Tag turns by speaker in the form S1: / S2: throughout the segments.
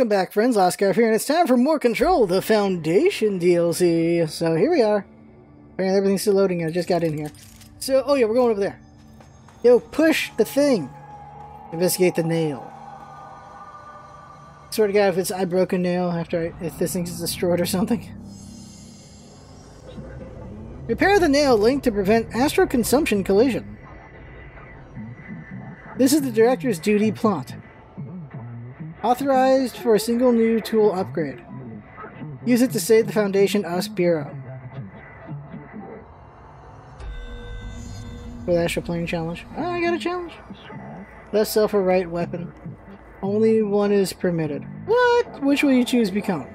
S1: Welcome back, friends. Oscar here, and it's time for more Control, the Foundation DLC. So here we are. Apparently everything's still loading. I just got in here. So, oh yeah, we're going over there. Yo, push the thing. Investigate the nail. Swear to God, if it's I broke a nail after I, if this thing is destroyed or something. Repair the nail link to prevent astral consumption collision. This is the director's duty plot. Authorized for a single new tool upgrade. Use it to save the Foundation US Bureau. For the Astral Plane challenge. Oh, I got a challenge. Left self a right weapon. Only one is permitted. What? Which will you choose become?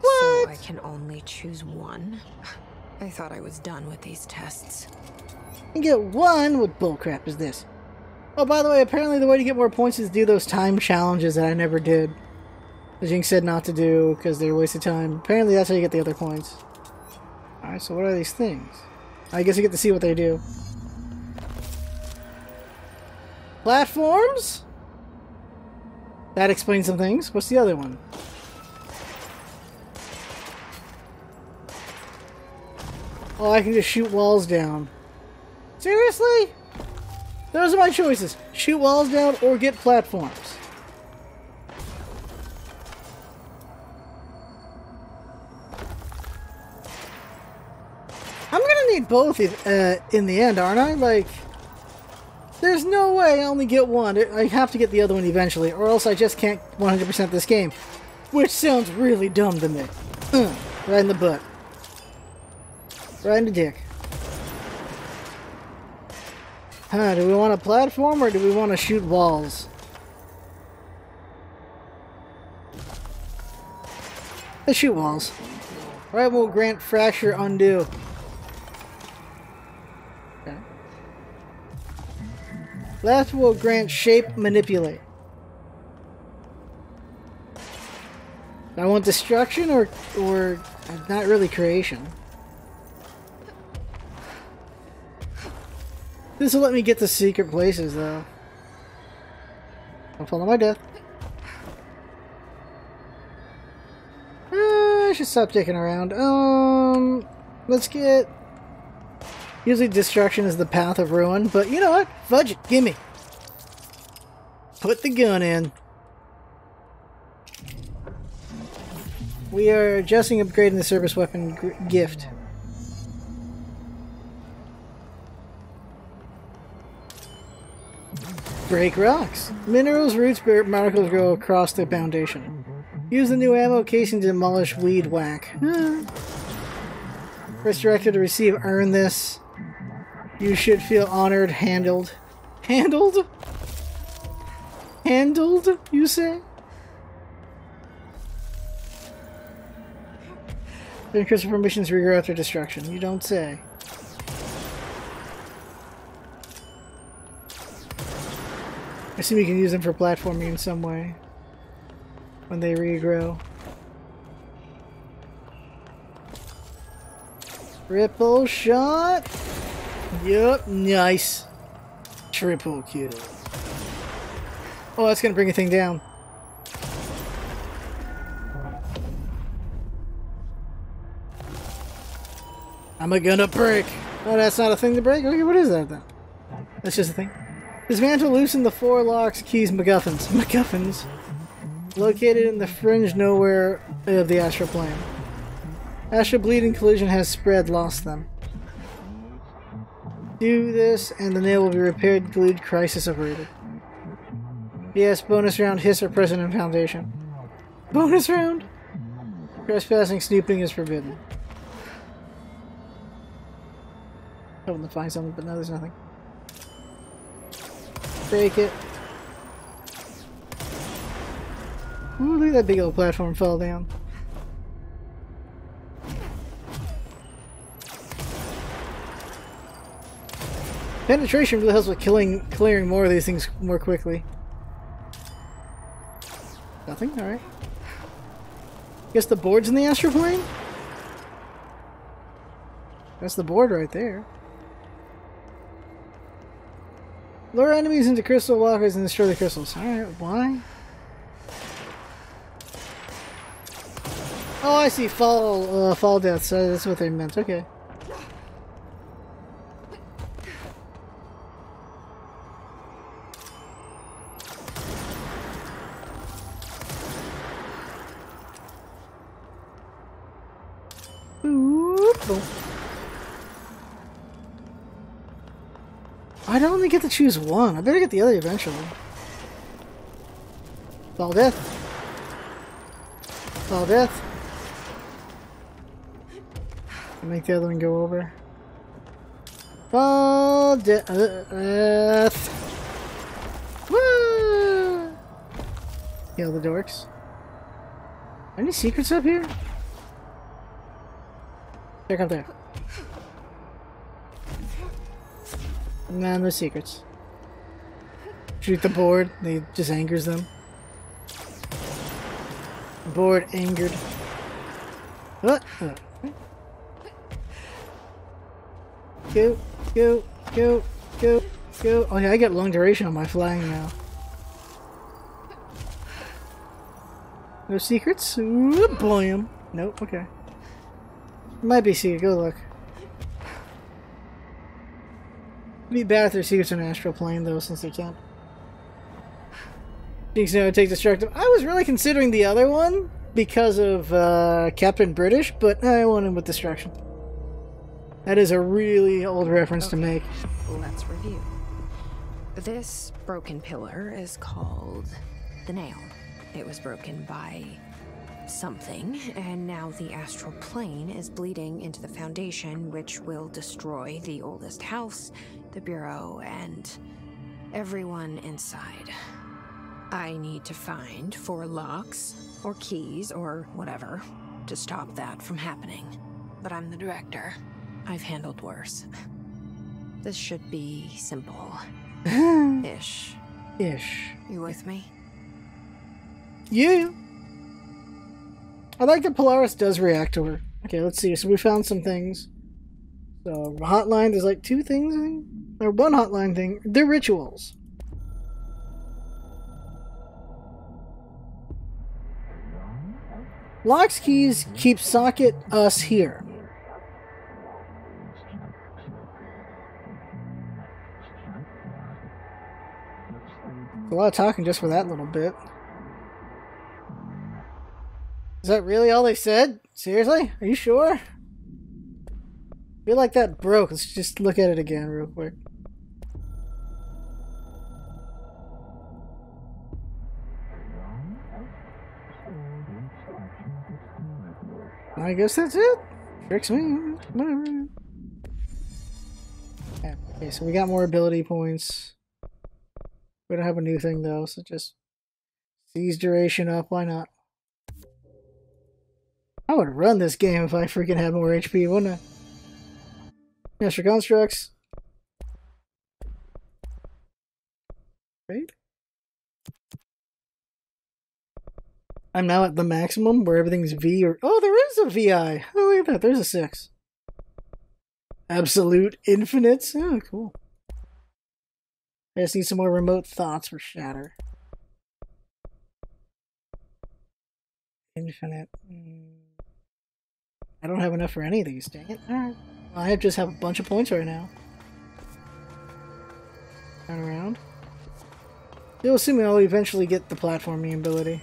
S1: What?
S2: So I can only choose one? I thought I was done with these tests.
S1: and get one. What bullcrap is this? Oh, by the way, apparently the way to get more points is do those time challenges that I never did. The Jynx said not to do because they're a waste of time. Apparently that's how you get the other points. Alright, so what are these things? I guess I get to see what they do. Platforms? That explains some things. What's the other one? Oh, I can just shoot walls down. Seriously? Those are my choices. Shoot walls down or get platforms. I'm gonna need both if, uh, in the end, aren't I? Like, there's no way I only get one. I have to get the other one eventually, or else I just can't 100% this game. Which sounds really dumb to me. Uh, right in the butt. Right in the dick. Huh, do we want a platform or do we want to shoot walls? Let's shoot walls. Alright, we'll grant fracture undo. Okay. Left will grant shape manipulate. I want destruction or or not really creation. This will let me get to secret places, though. Don't follow my death. Uh, I should stop dicking around. Um, let's get... Usually destruction is the path of ruin, but you know what? Fudge it. Gimme. Put the gun in. We are adjusting upgrading the service weapon gift. Break rocks. Minerals, roots, particles grow across the foundation. Use the new ammo casing to demolish weed whack. Ah. First director to receive earn this. You should feel honored, handled. Handled? Handled, you say? Then crystal formations regrow after destruction. You don't say. I assume you can use them for platforming in some way when they regrow. Ripple shot. Yup, nice. Triple kill. Oh, that's gonna bring a thing down. I'm a gonna break. Oh, that's not a thing to break? Okay, what is that then? That's just a thing. Dismantle loosen the four locks, keys, MacGuffins. MacGuffins. Located in the fringe nowhere of the astral plane. Astral bleeding collision has spread, lost them. Do this, and the nail will be repaired, glued, crisis averted. Yes, bonus round, hiss or President Foundation. Bonus round? Trespassing, snooping is forbidden. Hoping to find something, but no, there's nothing. Break it. Ooh, look at that big old platform fell down. Penetration really helps with killing, clearing more of these things more quickly. Nothing? Alright. Guess the board's in the astral plane? That's the board right there. Lure enemies into crystal lockers and destroy the crystals. Alright, why? Oh, I see. Fall, uh, fall death. So that's what they meant. Okay. Choose one. I better get the other eventually. Fall death. Fall death. Make the other one go over. Fall uh, death. Woo! Kill the dorks. Any secrets up here? Check up there. Nah, no secrets. Shoot the board, they just angers them. Board angered. What? Oh. Go, go, go, go, go. Oh yeah, I get long duration on my flying now. No secrets? Whoop, Boom. Nope, okay. Might be secret, go look. Be bad if there's secrets in astral plane though, since they can't. Jynx now take destructive. I was really considering the other one because of uh, Captain British, but I went in with destruction. That is a really old reference
S2: okay.
S1: to make.
S2: Let's review. This broken pillar is called the Nail. It was broken by something, and now the astral plane is bleeding into the foundation, which will destroy the oldest house, the bureau, and everyone inside. I need to find four locks, or keys, or whatever, to stop that from happening. But I'm the director. I've handled worse. This should be simple. Ish.
S1: Ish.
S2: You with me?
S1: Yeah. I like that Polaris does react to her. Okay, let's see. So we found some things. So hotline, there's like two things, I think? Or one hotline thing. They're rituals. Locks keys keep socket us here. A lot of talking just for that little bit. Is that really all they said? Seriously? Are you sure? I feel like that broke. Let's just look at it again real quick. I guess that's it. Tricks me. Okay, so we got more ability points. We don't have a new thing though, so just seize duration up. Why not? I would run this game if I freaking had more HP, wouldn't I? Master constructs. Right? I'm now at the maximum where everything's V or oh there is a VI. Oh look at that, there's a six. Absolute infinites? Oh cool. I just need some more remote thoughts for Shatter. Infinite. Mm. I don't have enough for any of these, dang it. Alright. I just have a bunch of points right now. Turn around. Still assuming I'll eventually get the platforming ability.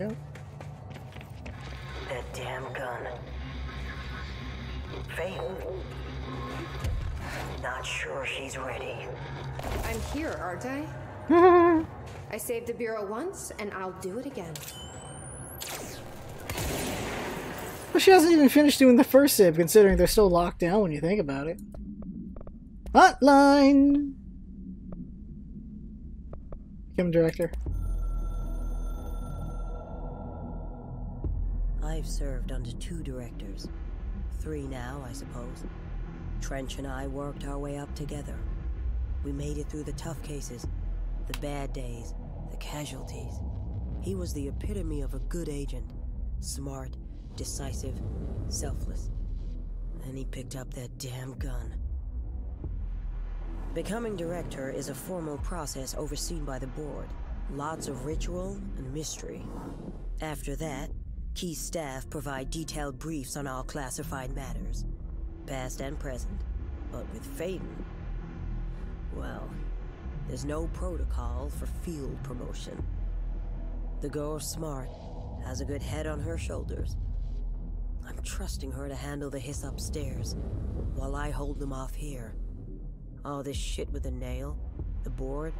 S1: Yep.
S3: That damn gun. Faith. Not sure she's ready.
S4: I'm here, aren't I? I saved the Bureau once, and I'll do it again.
S1: Well, she hasn't even finished doing the first save, considering they're still locked down when you think about it. Hotline! Become director.
S3: Served under two directors. Three now, I suppose. Trench and I worked our way up together. We made it through the tough cases, the bad days, the casualties. He was the epitome of a good agent. Smart, decisive, selfless. Then he picked up that damn gun. Becoming director is a formal process overseen by the board. Lots of ritual and mystery. After that, Key staff provide detailed briefs on all classified matters, past and present. But with Faden, well, there's no protocol for field promotion. The girl's smart, has a good head on her shoulders. I'm trusting her to handle the hiss upstairs, while I hold them off here. All this shit with the nail, the board,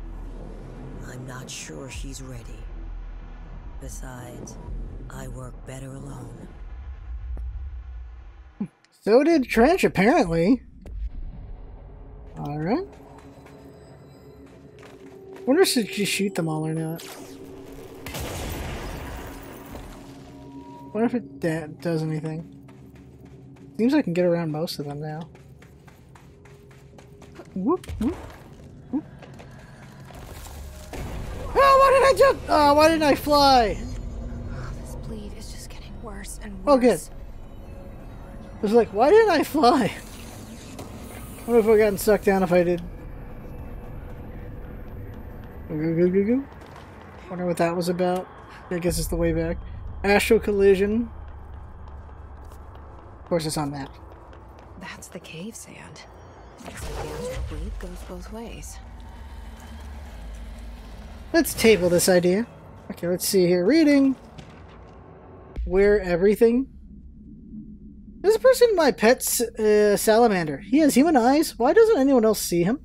S3: I'm not sure she's ready. Besides, I work better alone.
S1: So did Trench, apparently. Alright. Wonder if she shoot them all or not. Wonder if it da- does anything. Seems I can get around most of them now. Whoop, whoop, whoop. Oh, why did I jump? Oh, why didn't I fly?
S2: And worse.
S1: Oh, good. I was like, why didn't I fly? I wonder if I gotten sucked down if I did. Go, go, go, go, go. Wonder what that was about. I guess it's the way back. Astral collision. Of course, it's on that.
S2: That's the cave sand. Looks like the astral bleed goes both ways.
S1: Let's table this idea. Okay, let's see here. Reading. Where everything. A person, my pet's uh, salamander. He has human eyes. Why doesn't anyone else see him?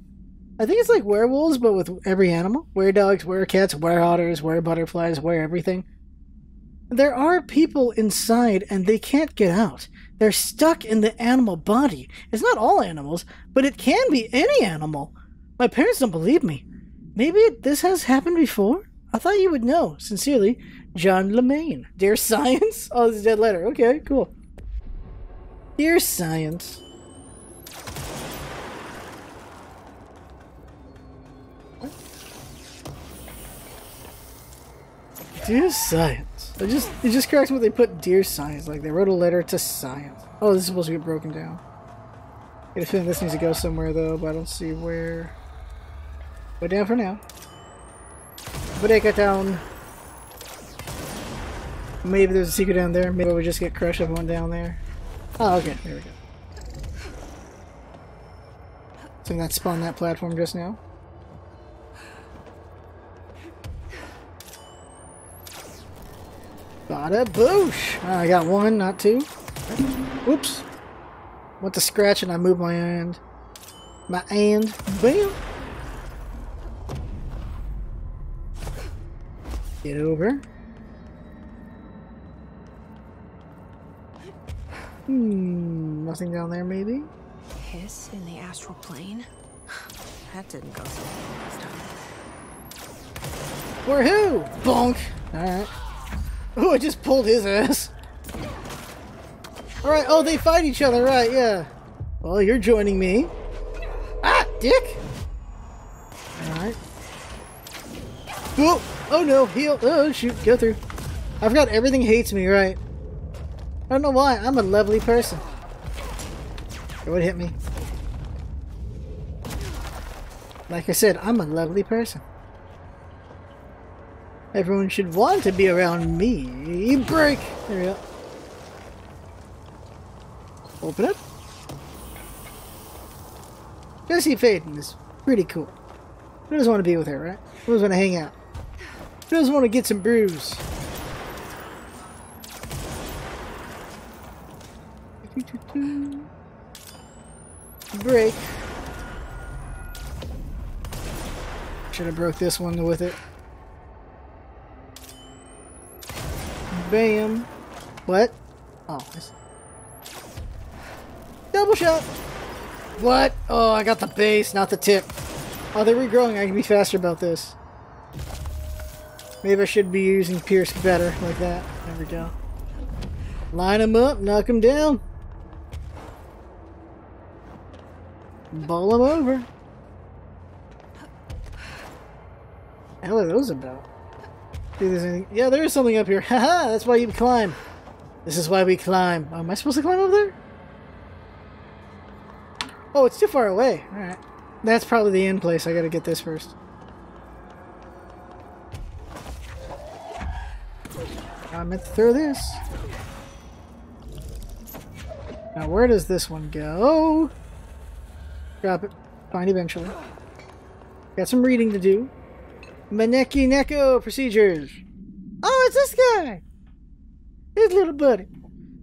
S1: I think it's like werewolves, but with every animal. Were dogs, were cats, were otters, were butterflies, were everything. There are people inside and they can't get out. They're stuck in the animal body. It's not all animals, but it can be any animal. My parents don't believe me. Maybe this has happened before? I thought you would know. Sincerely, John Lemaine. Dear Science? Oh, this is a dead letter. Okay, cool. Dear Science. Dear Science. It just it just corrects what they put Dear Science. Like they wrote a letter to science. Oh, this is supposed to get broken down. I get a feeling this needs to go somewhere though, but I don't see where. Put down for now. Break it down. Maybe there's a secret down there. Maybe we just get crushed everyone down there. Oh, okay. There we go. So that spawned that platform just now. Bada boosh! Ah, I got one, not two. Whoops. Went to scratch and I moved my hand. My hand. Bam! Get over. Hmm, nothing down there maybe?
S2: Hiss in the astral plane? That didn't go so well time.
S1: For who? Bonk! Alright. Oh, I just pulled his ass. Alright, oh, they fight each other, right, yeah. Well, you're joining me. Ah, dick! Alright. Oh, oh no, heal. Oh, shoot, go through. I forgot everything hates me, right? I don't know why, I'm a lovely person. It would hit me. Like I said, I'm a lovely person. Everyone should want to be around me. Break! There we go. Open up. Jesse Faden is pretty cool. Who doesn't want to be with her, right? Who doesn't want to hang out? Who doesn't want to get some brews? Break. Should have broke this one with it. Bam. What? Oh. Double shot. What? Oh, I got the base, not the tip. Oh, they're regrowing. I can be faster about this. Maybe I should be using Pierce better, like that. There we go. Line them up, knock them down. Ball them over. Hell are those about? Yeah, there is something up here. Haha, that's why you climb. This is why we climb. Oh, am I supposed to climb over there? Oh, it's too far away. Alright. That's probably the end place. I gotta get this first. I meant to throw this. Now, where does this one go? Drop it. Fine, eventually. Got some reading to do. Maneki Neko procedures. Oh, it's this guy! His little buddy.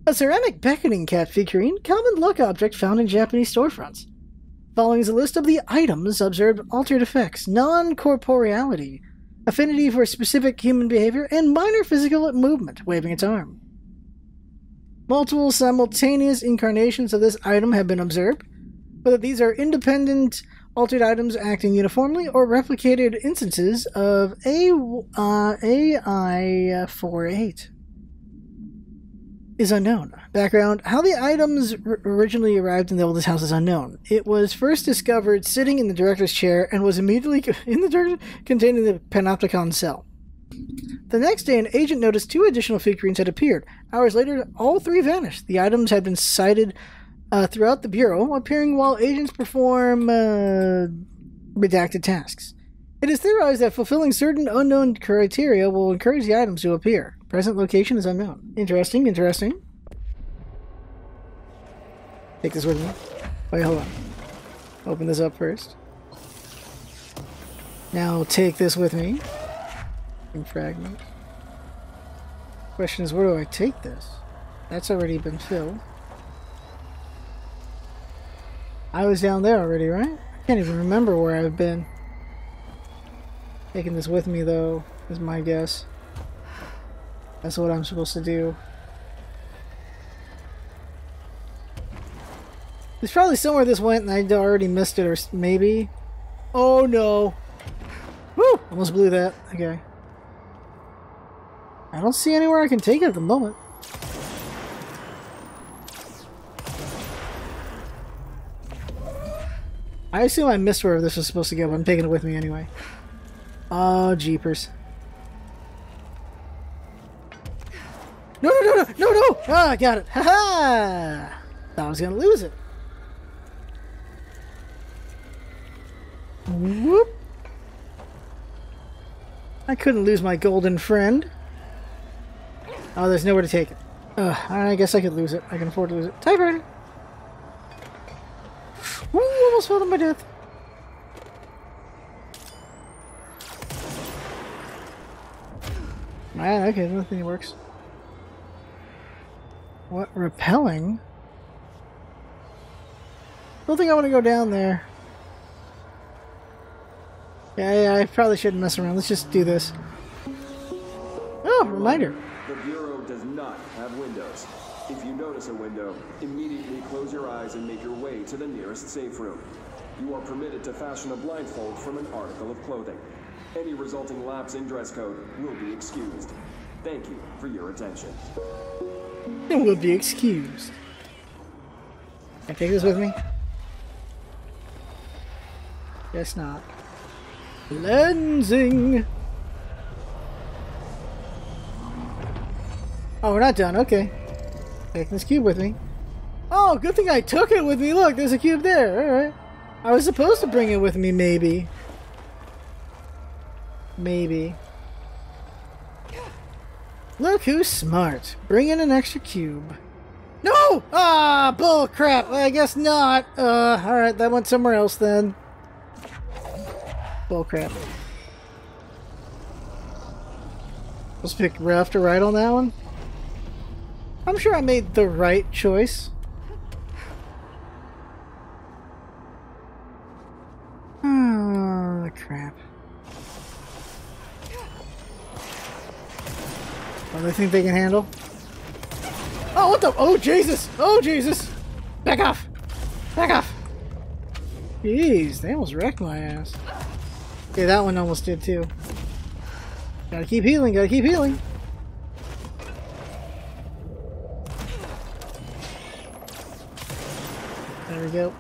S1: A ceramic beckoning cat figurine, common luck object found in Japanese storefronts. Following is a list of the items observed altered effects, non corporeality, affinity for specific human behavior, and minor physical movement, waving its arm. Multiple simultaneous incarnations of this item have been observed, whether these are independent altered items acting uniformly or replicated instances of A, uh, AI48 is unknown. Background How the items r- originally arrived in the oldest house is unknown. It was first discovered sitting in the director's chair and was immediately co- in the director contained in the Panopticon cell. The next day, an agent noticed two additional figurines had appeared. Hours later, all three vanished. The items had been sighted uh, throughout the Bureau, appearing while agents perform uh, redacted tasks. It is theorized that fulfilling certain unknown criteria will encourage the items to appear. Present location is unknown. Interesting, interesting. Take this with me. Wait, hold on. Open this up first. Now take this with me. In fragment. Question is, where do I take this? That's already been filled. I was down there already, right? I can't even remember where I've been. Taking this with me, though, is my guess. That's what I'm supposed to do. There's probably somewhere this went and I already missed it, or maybe. Oh no! Woo! Almost blew that. Okay. I don't see anywhere I can take it at the moment. I assume I missed where this was supposed to go, but I'm taking it with me anyway. Oh, jeepers. Ah, I got it. Ha ha! Thought I was gonna lose it. Whoop! I couldn't lose my golden friend. Oh, there's nowhere to take it. Ugh, I guess I could lose it. I can afford to lose it. Typewriter! Woo, almost fell to my death. Man, okay, nothing works. What repelling? Don't think I want to go down there. Yeah, yeah, I probably shouldn't mess around. Let's just do this. Oh, reminder.
S5: The Bureau does not have windows. If you notice a window, immediately close your eyes and make your way to the nearest safe room. You are permitted to fashion a blindfold from an article of clothing. Any resulting lapse in dress code will be excused. Thank you for your attention.
S1: And will be excused. Can I take this with me? Guess not. Lensing! Oh, we're not done. Okay. Taking this cube with me. Oh, good thing I took it with me. Look, there's a cube there. Alright. I was supposed to bring it with me, maybe. Maybe. Look who's smart. Bring in an extra cube. No! Ah, bull crap. I guess not. Uh, alright, that went somewhere else then. Bull crap. Let's pick left or right on that one. I'm sure I made the right choice. Oh, crap. What they think they can handle? Oh, what the? Oh, Jesus! Oh, Jesus! Back off! Back off! Jeez, they almost wrecked my ass. Okay, that one almost did too. Gotta keep healing, gotta keep healing. There we go.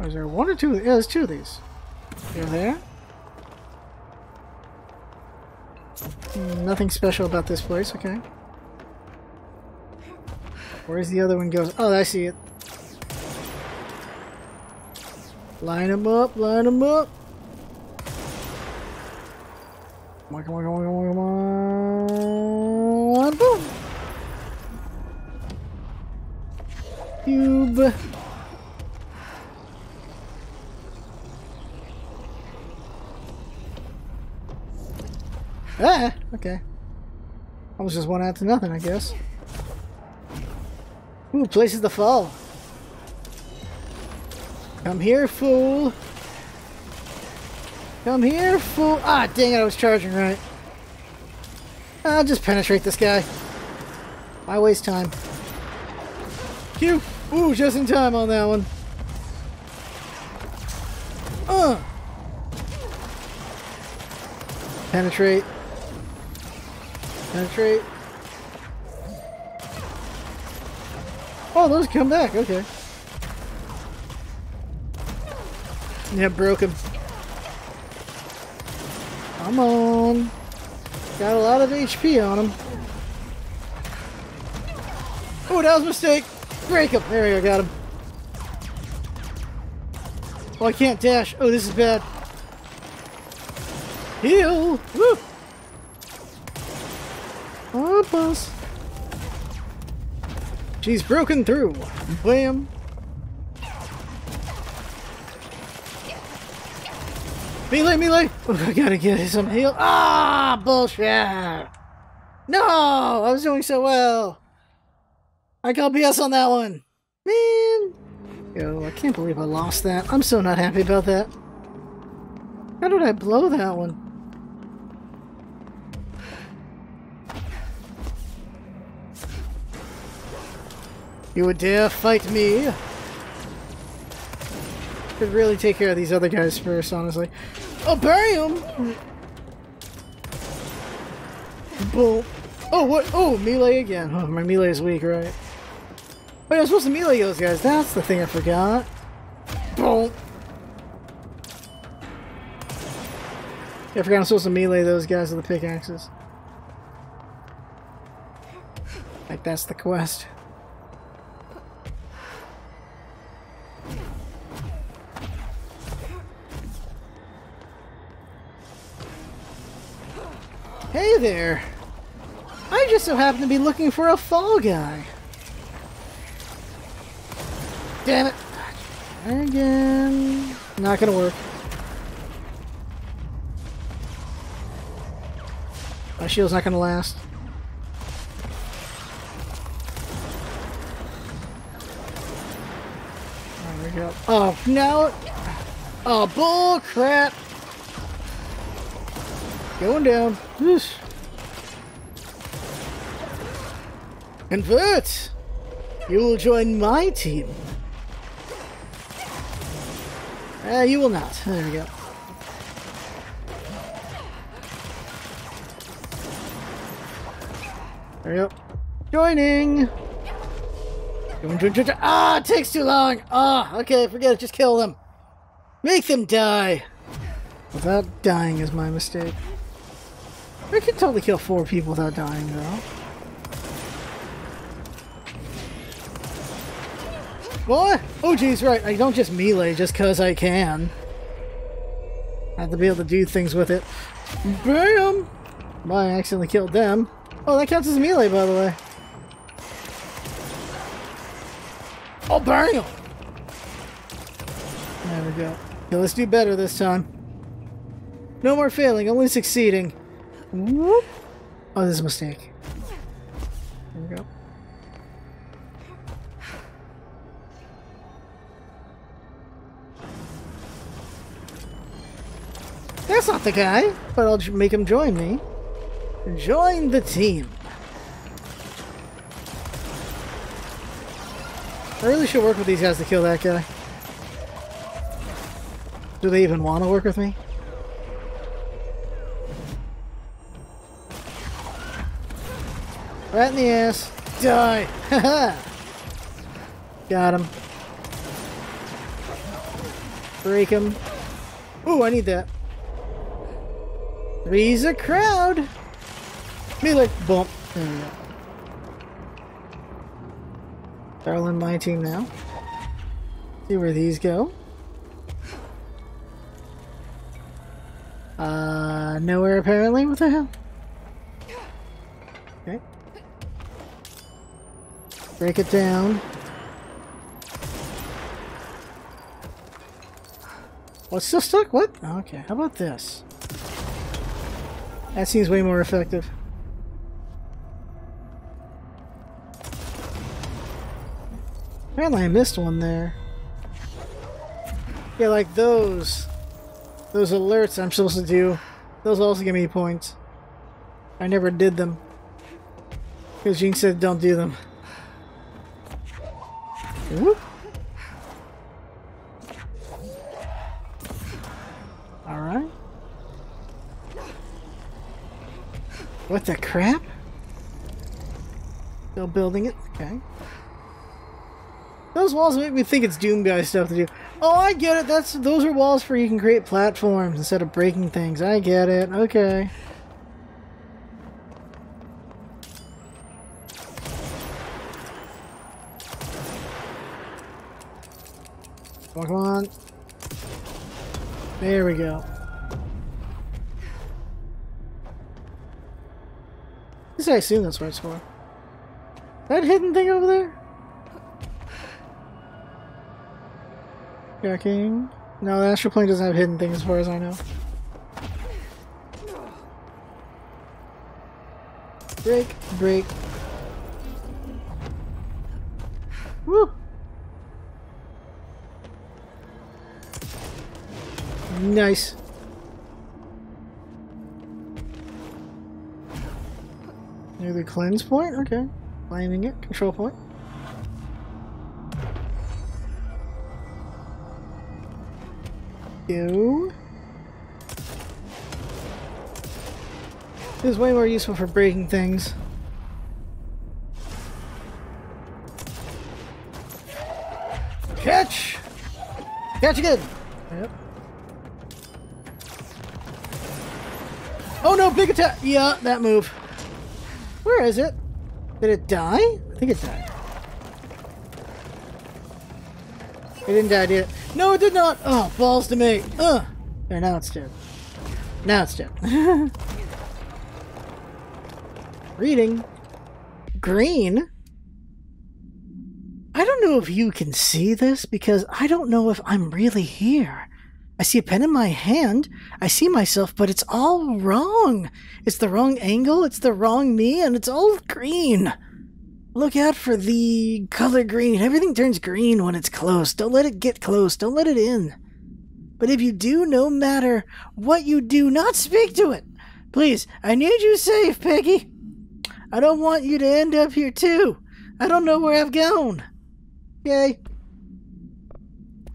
S1: Oh, is there one or two? Yeah, oh, there's two of these. They're there. Hmm, Nothing special about this place, okay. Where's the other one goes? Oh, I see it. Line them up, line them up. Come on, come on, come on, come on, come on. Boom! Cube. Ah, okay. I was just one out to nothing, I guess. Ooh, places to fall. Come here, fool. Come here, fool. Ah, dang it, I was charging right. I'll just penetrate this guy. Why waste time? Q. Ooh, just in time on that one. Uh. Penetrate. Penetrate. Oh, those come back. Okay. Yeah, broke him. Come on. Got a lot of HP on him. Oh, that was a mistake. Break him. There we go. Got him. Oh, I can't dash. Oh, this is bad. Heal. Woo. Oh, boss. She's broken through. Bam. Melee, melee! Oh, I gotta get some heal. Ah, bullshit! No! I was doing so well! I got BS on that one! Man! Yo, I can't believe I lost that. I'm so not happy about that. How did I blow that one? You would dare fight me? Could really take care of these other guys first, honestly. Oh, bury him! Boom. Oh, what? Oh, melee again. Oh, my melee is weak, right? Wait, I was supposed to melee those guys. That's the thing I forgot. Boom. Yeah, I forgot I'm supposed to melee those guys with the pickaxes. Like, that's the quest. There! I just so happen to be looking for a fall guy. Damn it! Again. Not gonna work. My shield's not gonna last. There we go. Oh, no! Oh, bull crap! Going down. Convert! You will join my team. Uh, you will not. There we go. There we go. Joining! Join, join, join, join. Ah, it takes too long! Ah, okay, forget it. Just kill them. Make them die! Without dying is my mistake. I can totally kill four people without dying, though. What? Oh, geez, right. I don't just melee just because I can. I have to be able to do things with it. Bam! Well, I accidentally killed them. Oh, that counts as melee, by the way. Oh, bam! There we go. Let's do better this time. No more failing, only succeeding. Whoop. Oh, this is a mistake. There we go. That's not the guy, but I'll make him join me. Join the team. I really should work with these guys to kill that guy. Do they even want to work with me? Right in the ass. Die! Got him. Break him. Ooh, I need that. Three's a crowd! Melee! Bump. There we. Darling, my team now. See where these go. Uh, nowhere apparently. What the hell? Okay. Break it down. It's still stuck? What? Okay, how about this? That seems way more effective. Apparently I missed one there. Yeah, like those. Those alerts I'm supposed to do. Those also give me points. I never did them. Because Jynx said don't do them. Whoop. Alright. What the crap? Still building it? Okay. Those walls make me think it's Doom Guy stuff to do. Oh, I get it. That's those are walls for you can create platforms instead of breaking things. I get it. Okay. Oh, come on. There we go. I assume that's what it's for. That hidden thing over there? Checking. No, the astral plane doesn't have hidden things as far as I know. Break, break. Woo! Nice. Near the cleanse point? Okay. Finding it. Control point. Go. This is way more useful for breaking things. Catch! Catch again! Yep. Oh no, big attack! Yeah, that move. Where is it? Did it die? I think it died. It didn't die, did it? No, it did not! Oh, balls to me! Ugh! There, now it's dead. Now it's dead. Reading. Green? I don't know if you can see this because I don't know if I'm really here. I see a pen in my hand. I see myself, but it's all wrong. It's the wrong angle, it's the wrong me, and it's all green. Look out for the color green. Everything turns green when it's close. Don't let it get close. Don't let it in. But if you do, no matter what you do, not speak to it. Please, I need you safe, Peggy. I don't want you to end up here too. I don't know where I've gone. Yay.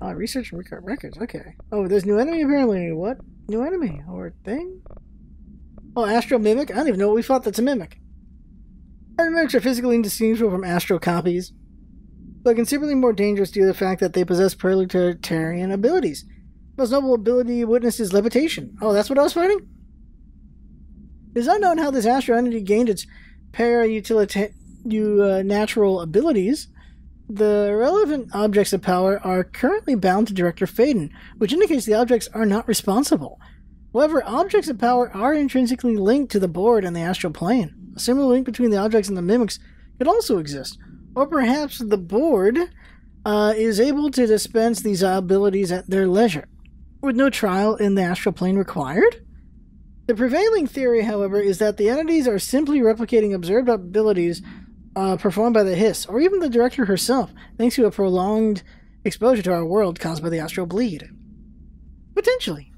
S1: Oh, research and record records. Okay. Oh, there's new enemy apparently. What? New enemy or thing? Oh, astral mimic. I don't even know what we fought. That's a mimic. Mimics are physically indistinguishable from astral copies, but considerably more dangerous due to the fact that they possess paranatural abilities. Most noble ability witnessed is levitation. Oh, that's what I was fighting? It is unknown how this astral entity gained its paranatural uh, abilities. The relevant objects of power are currently bound to Director Faden, which indicates the objects are not responsible. However, objects of power are intrinsically linked to the board and the astral plane. A similar link between the objects and the mimics could also exist. Or perhaps the board uh, is able to dispense these abilities at their leisure, with no trial in the astral plane required? The prevailing theory, however, is that the entities are simply replicating observed abilities uh, performed by the Hiss, or even the director herself, thanks to a prolonged exposure to our world caused by the astral bleed. Potentially.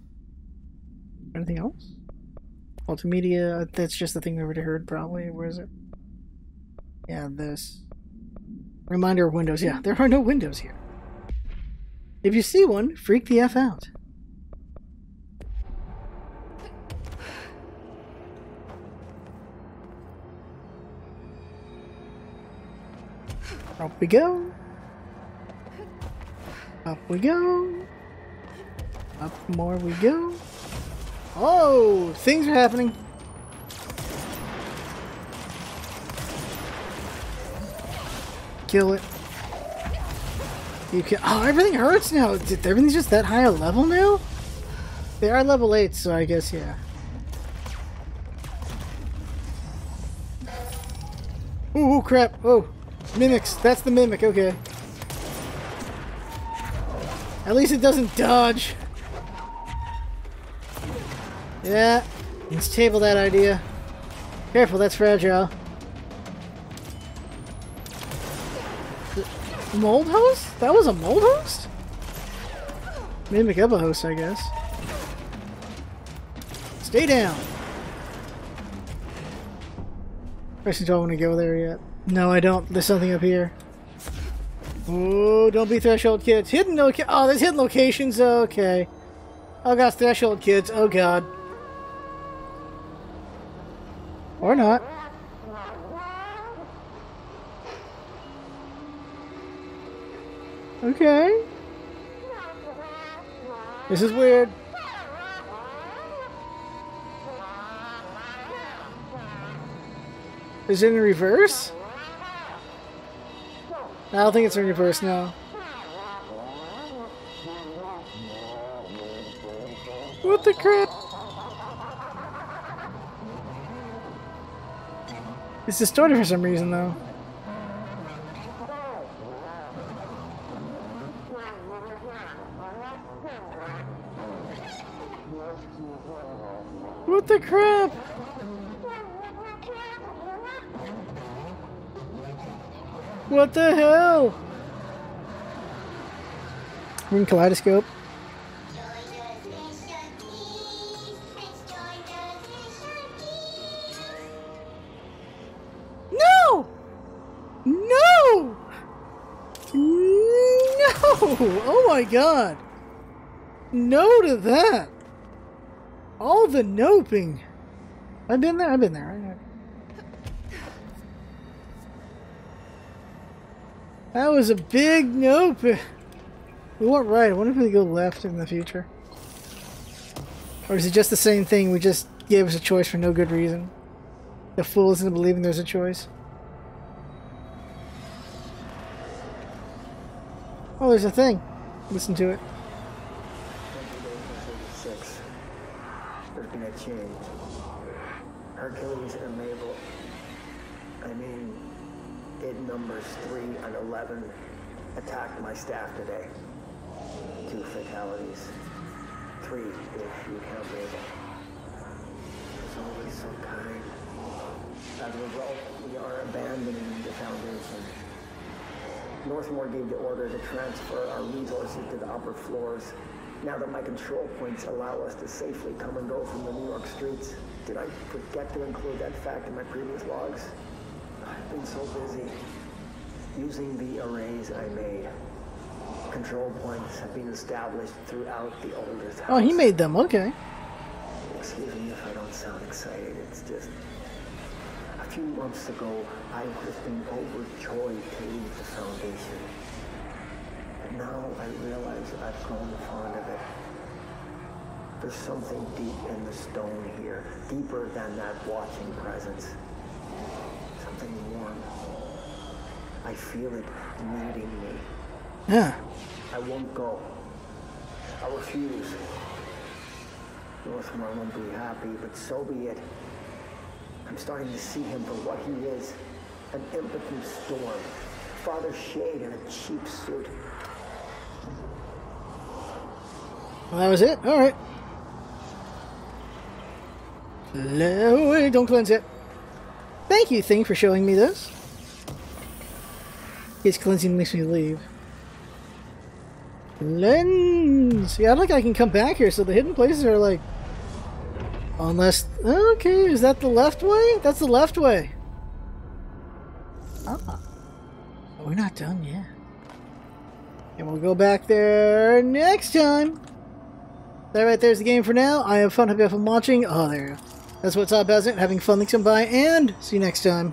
S1: Anything else? Multimedia, that's just the thing we already heard, probably. Where is it? Yeah, this. Reminder of windows. Yeah, there are no windows here. If you see one, freak the F out. Up we go. Up we go. Up more we go. Oh, things are happening. Kill it. You can. Oh, everything hurts now. Everything's just that high a level now. They are level eight, so I guess yeah. Ooh, crap! Oh mimics. That's the mimic. Okay. At least it doesn't dodge. Yeah. Let's table that idea. Careful, that's fragile. Mold host? That was a mold host? Mimic of a host, I guess. Stay down. I Actually, don't want to go there yet. No, I don't. There's something up here. Oh, don't be threshold kids. Hidden loca- Oh, there's hidden locations. Okay. Oh, gosh, threshold kids. Oh, God. Or not. Okay. This is weird. Is it in reverse? I don't think it's in reverse now. What the crap? It's distorted for some reason though. What the hell? We're in Kaleidoscope. No! No! No! Oh my god! No to that! All the noping! I've been there, I've been there. That was a big nope. We went right. I wonder if we go left in the future. Or is it just the same thing? We just gave us a choice for no good reason. The fool isn't believing there's a choice. Oh, there's a thing. Listen to it.
S6: Six. There's been a change. Hercules and Mabel. I mean, it numbers three and eleven attacked my staff today. Two fatalities. Three if you count Mabel. There's always some kind. As a result, we are abandoning the Foundation. Northmoor gave the order to transfer our resources to the upper floors. Now that my control points allow us to safely come and go from the New York streets, did I forget to include that fact in my previous logs? Been so busy using the arrays I made. Control points have been established throughout the oldest house.
S1: Oh, he made them. Okay.
S6: Excuse me if I don't sound excited. It's just a few months ago, I would have been overjoyed to leave the foundation. But now I realize I've grown fond of it. There's something deep in the stone here, deeper than that watching presence. Something. I feel it needing me.
S1: Yeah.
S6: I won't go. I refuse. Northmoor won't be happy, but so be it. I'm starting to see him for what he is. An impotent storm. Father Shade in a cheap suit.
S1: Well, that was it. All right. No, don't cleanse it. Thank you, thing, for showing me this. His cleansing makes me leave. Lens. Yeah, I like I can come back here, so the hidden places are like. Unless. Okay, is that the left way? That's the left way. Ah. We're not done yet. And we'll go back there next time. That right there's the game for now. I have fun. Hope you have fun watching. Oh, there you go. That's what's up, Bezzet. Having fun. Thanks, by, and see you next time.